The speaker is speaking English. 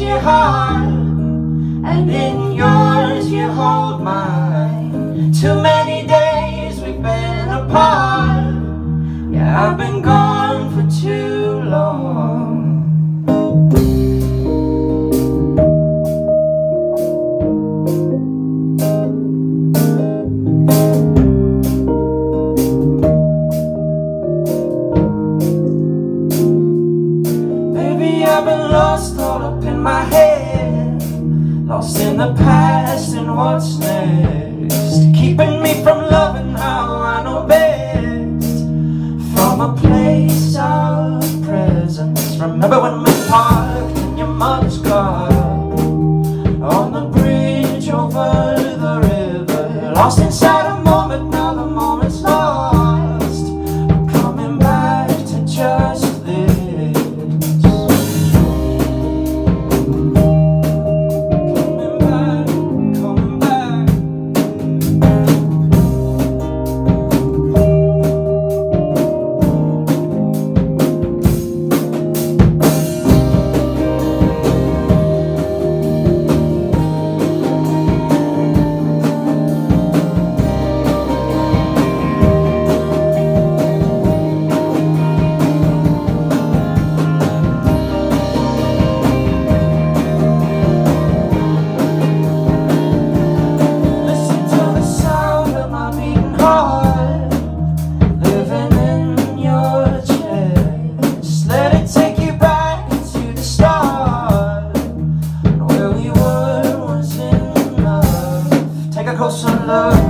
your heart, and in yours you hold mine. Too many days we've been apart. Yeah, I've been gone for too long. Up in my head. Lost in the past and what's next. Keeping me from loving how I know best. From a place of presence. Remember when we parked in your mother's car? On the bridge over the river. Lost inside. cross and love.